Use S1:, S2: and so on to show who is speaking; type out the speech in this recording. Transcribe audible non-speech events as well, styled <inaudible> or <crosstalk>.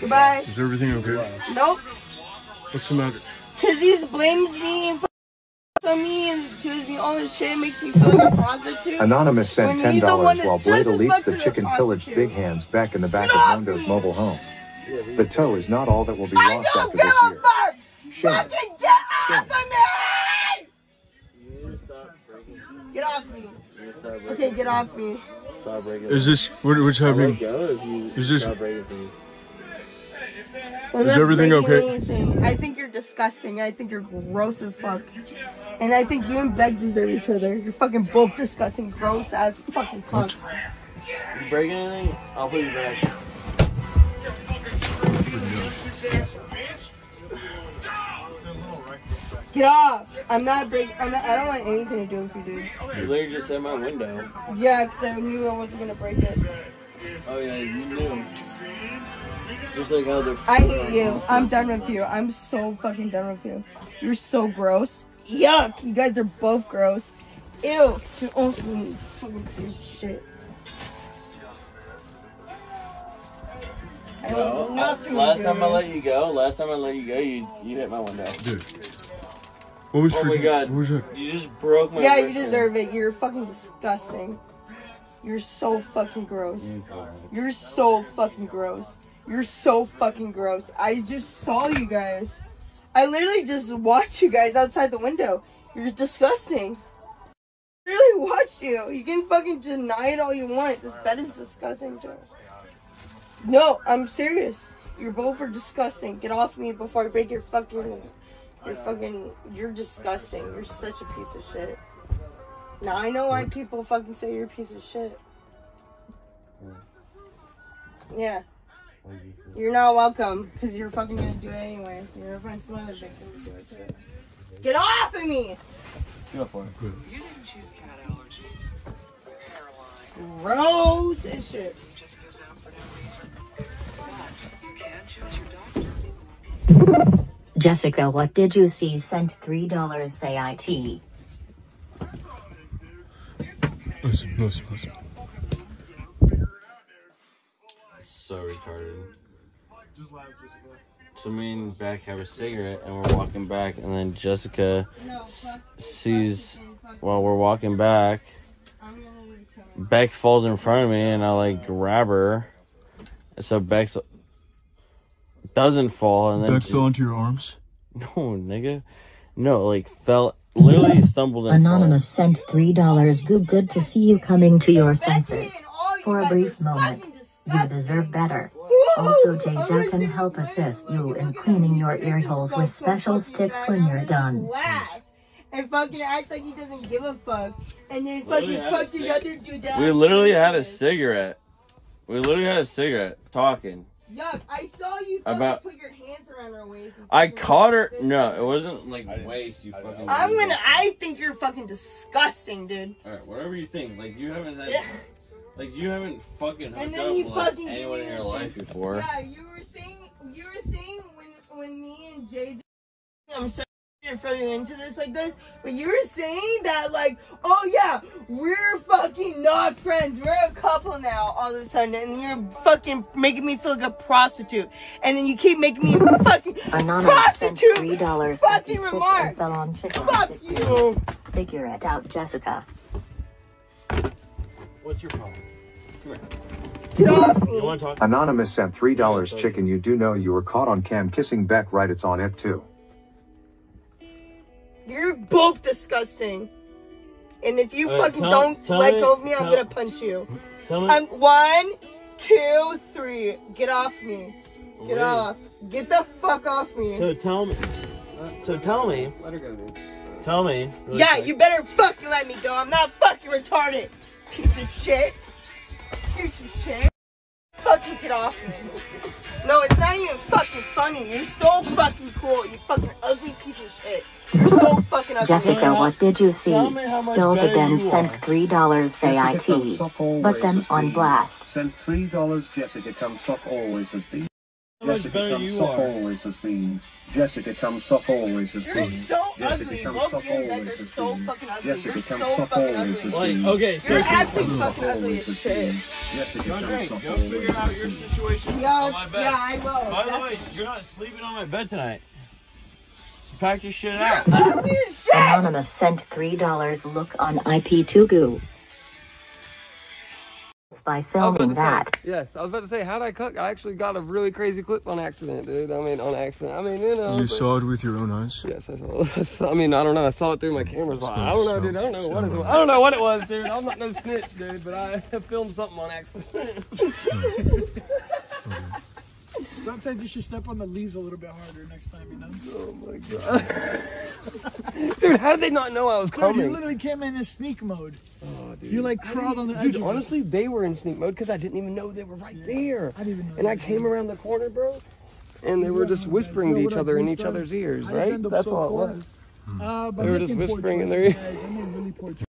S1: Goodbye.
S2: Is everything okay?
S1: Nope.
S2: What's the matter?
S1: Cause he blames me and f- on me and accuses me all this shit, makes me feel like a prostitute.
S3: Anonymous sent
S1: When he's the one
S3: $10 while Blade
S1: dresses
S3: elites the chicken pillaged. Big Hands back in the back
S1: Get
S3: of
S1: off
S3: Mondo's
S1: me!
S3: mobile home. The tow is not all that will be
S1: I
S3: lost after this year.
S1: fuck!
S3: Shame.
S1: Fucking get off of me! Get off me. Okay, get off me.
S2: Is this what, what's happening? Is this
S1: I'm
S2: Is everything okay?
S1: anything. I think you're disgusting. I think you're gross as fuck. And I think you and Beck deserve each other. You're fucking both disgusting, gross ass fucking punks.
S4: You break anything? I'll put you back.
S1: Get off! I'm not breaking. I'm not. I don't want anything to do with you, dude.
S4: You literally just at my window.
S1: Yeah, 'cause I knew I wasn't gonna break it.
S4: Oh yeah, you knew. Just like how the.
S1: I hate you. I'm done with you. I'm so fucking done with you. You're so gross. Yuck! You guys are both gross. Ew! Get off me. Fucking shit. I
S4: No,
S1: want
S4: I-
S1: nothing
S4: last time I let you go, last time I let you go, you you hit my window.
S2: Dude. What was
S4: Oh my god.
S2: What was that?
S4: You just broke my.
S1: Yeah, you deserve it. You're fucking disgusting. You're so fucking gross. You're so fucking gross. You're so fucking gross. I just saw you guys. I literally just watched you guys outside the window. You're disgusting. I literally watched you. You can fucking deny it all you want. This bed is disgusting, Joe. No, I'm serious. You're both are disgusting. Get off me before I break your fucking. You're fucking. You're disgusting. You're such a piece of shit. Now I know why people fucking say you're a piece of shit. Yeah. You're not welcome, because you're fucking gonna do it anyway. So you're gonna find some other victim to do it too. Get off of me!
S4: Go for it.
S5: You didn't choose cat allergies. Your hairline
S1: Gross as shit.
S5: You can choose your doctor.
S6: Jessica, what did you see? Sent $3 say IT.
S2: Listen, listen, listen.
S4: So retarded. So me and Beck have a cigarette, and we're walking back, and then Jessica
S1: No,
S4: sees while we're walking back,
S1: I'm gonna leave the camera.
S4: Beck falls in front of me, and I like grab her. So Beck doesn't fall, and then
S2: Back
S4: she-
S2: fell into your arms.
S4: no, nigga, no, like fell, literally stumbled and
S6: Anonymous sent $3. good good to see you coming to your senses.
S1: and all you
S6: For a brief moment, You deserve better. Also,
S1: I'm
S6: can help assist you in cleaning your ear holes with special sticks when you're done.
S1: And fucking act like he doesn't give a fuck. And then fucking fuck the other dude down.
S4: We literally had a cigarette. We literally had a cigarette talking.
S1: Yuck, I saw you fucking
S4: About-
S1: put your hands around her waist. and
S4: I caught her.
S1: this
S4: No, it wasn't like waist. You fucking.
S1: I'm gonna. I think you're fucking disgusting, dude.
S4: All right, whatever you think. Like you haven't had.
S1: Yeah.
S4: Like you haven't fucking hooked
S1: And then
S4: up
S1: you
S4: with like,
S1: fucking
S4: anyone in your
S1: this
S4: life before.
S1: Yeah, you were saying. You were saying when when me and Jay. I'm sorry for you into this like this, but you were saying that like, oh yeah, we're fucking not friends. We're a couple now. All of a sudden, and you're fucking making me feel like a prostitute, and then you keep making me fucking
S6: Anonymous
S1: prostitute.
S6: $3.
S1: Fucking
S6: and
S1: remark.
S6: fell on.
S1: Fuck you.
S6: Figure it out, Jessica.
S4: What's your problem?
S1: Get off me.
S4: You want to talk?
S3: Anonymous sent $3 chicken. You do know you were caught on cam kissing Beck, right? It's on it too.
S1: You're both disgusting. And if you
S4: All right,
S1: fucking
S4: tell-
S1: don't
S4: tell
S1: let
S4: me-
S1: go of me, I'm gonna punch you.
S4: Tell me.
S1: I'm one, two, three. Get off me. Get
S4: Wait.
S1: off. Get the fuck off me.
S4: So tell me. So tell me.
S7: Let her go, dude.
S4: Tell me. really
S1: yeah,
S4: quick.
S1: you better fucking let me go. I'm not fucking retarded. Piece of shit. Piece of shit. Fucking get off me. No, it's not even fucking funny. You're so fucking cool. You fucking ugly piece of shit. You're so fucking ugly.
S6: Jessica, what did you see?
S4: Tell me how much
S6: Spill the
S4: better
S6: then sent $3 say
S8: Jessica
S6: IT.
S8: Come
S6: Put them on blast.
S8: Sent three dollars. Jessica Comstock always has been.
S2: Much
S7: Jessica
S2: better you
S7: Comstock
S2: are.
S7: always has been. Jessica Comstock always has
S1: You're
S7: been.
S1: so
S7: Jessica
S1: ugly.
S7: Comstock
S1: Both you and Red
S7: always has
S1: so
S7: been.
S1: fucking ugly.
S7: Jessica
S1: You're so
S7: Comstock
S1: fucking
S7: always
S1: ugly.
S7: has
S2: Like,
S7: been.
S2: okay,
S1: You're
S2: seriously.
S1: actually
S7: Comstock
S1: fucking ugly
S7: always
S1: as
S7: has
S1: shit.
S7: been. Jessica
S2: Go drink.
S7: Comstock
S2: Go
S7: always
S2: figure
S7: has
S2: out your
S7: been.
S2: situation
S1: Yeah,
S2: on my bed.
S1: yeah, I will.
S2: By the way, you're not sleeping on my bed tonight. Pack your shit out.
S1: ugly as shit.
S6: Anonymous sent $3 look on IP2Goo. By filming that.
S8: Say, yes, I was about to say, how'd I cook? I actually got a really crazy clip on accident, dude. I mean, on accident. I mean, you know.
S2: You
S8: but-
S2: saw it with your own eyes.
S8: Yes, I saw. It. <laughs> I mean, I don't know. I saw it through my camera's eye. I don't know,
S2: So-
S8: dude. I don't know what it
S2: so-
S8: was. I don't know what it was, dude. I'm not no snitch, dude. But I <laughs> filmed something on accident. <laughs>
S9: Son says you should step on the leaves a little bit harder next time, you know?
S8: oh my god, dude. How did they not know I was coming?
S9: Dude, you literally came in in sneak mode.
S8: Oh, dude.
S9: You like crawled on the edge
S8: Dude, honestly, they were in sneak mode because I didn't even know they were right there.
S9: I didn't even know.
S8: And I came around the corner, bro, and they were just whispering to each other in each other's ears, right? That's
S9: so
S8: all it was.
S9: Uh,
S8: They were just whispering in their
S9: guys.